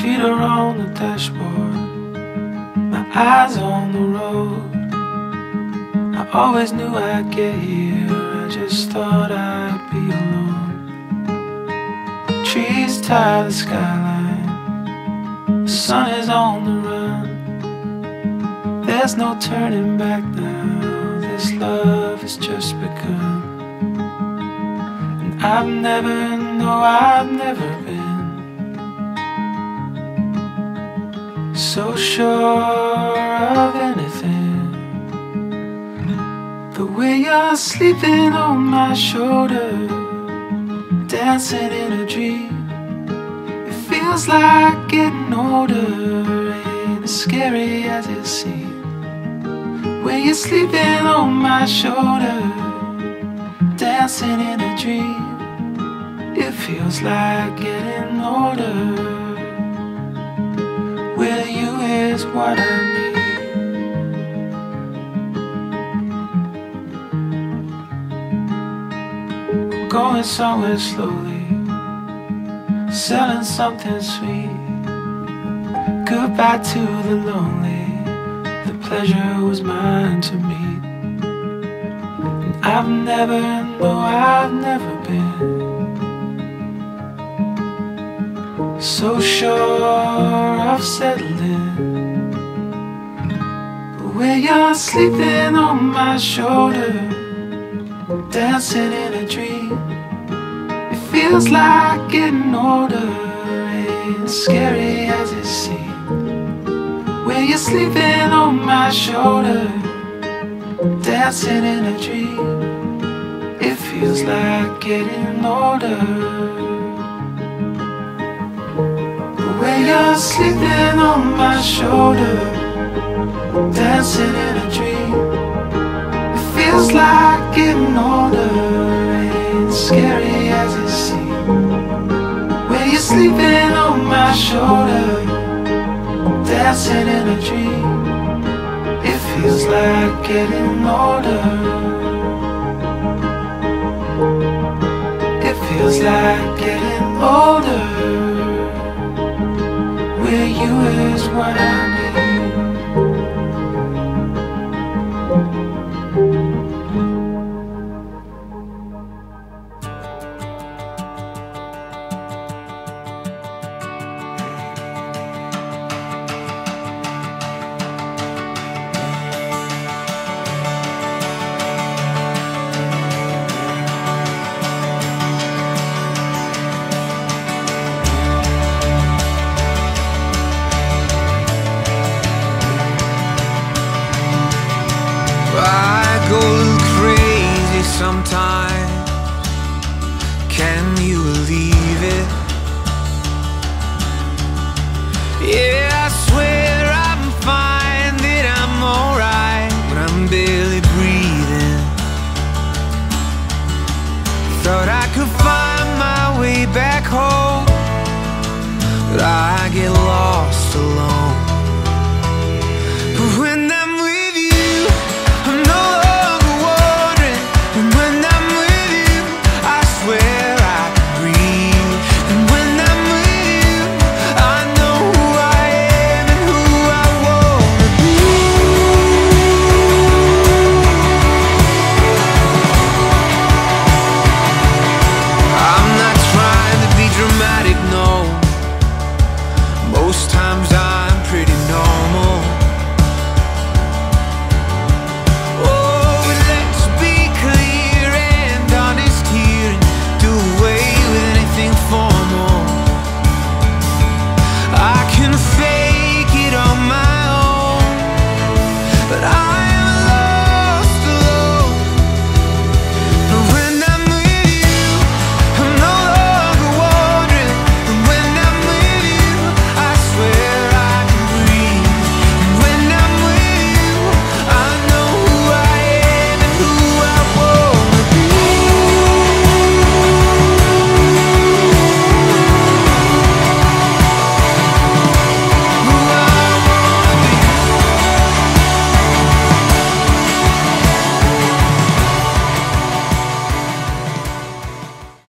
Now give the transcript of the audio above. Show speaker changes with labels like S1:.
S1: feet are on the dashboard, my eyes on the road. I always knew I'd get here, I just thought I'd be alone. Trees tie the skyline, the sun is on the run. There's no turning back now, this love has just begun. And I've never, no, I've never been. So sure of anything. The way you're sleeping on my shoulder, dancing in a dream. It feels like getting older, ain't as scary as it seems. When you're sleeping on my shoulder, dancing in a dream. It feels like getting older with you is what I need. Going somewhere slowly, selling something sweet. Goodbye to the lonely, the pleasure was mine to meet. And I've never, no, I've never been so sure of settling. But when you're sleeping on my shoulder, dancing in a dream, it feels like getting older, as scary as it seems. When you're sleeping on my shoulder, dancing in a dream, it feels like getting older. When you're sleeping on my shoulder, dancing in a dream. It feels like getting older, ain't scary as it seems. When you're sleeping on my shoulder, dancing in a dream. It feels like getting older. It feels like getting older with you is what I need. that I get lost alone. the